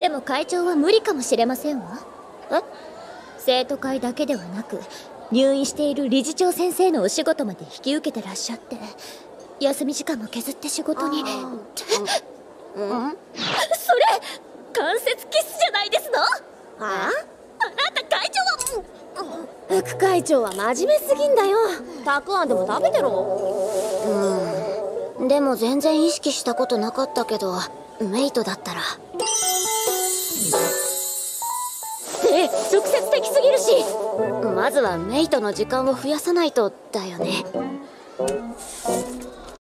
でも会長は無理かもしれませんわ。え？生徒会だけではなく入院している理事長先生のお仕事まで引き受けてらっしゃって。休み時間も削って仕事に、うん、それ関節キスじゃないですの？はああなた会長は。副会長は真面目すぎんだよ。たくあんでも食べてろ。うん。でも全然意識したことなかったけどメイトだったらえ直接的すぎるし。まずはメイトの時間を増やさないとだよね。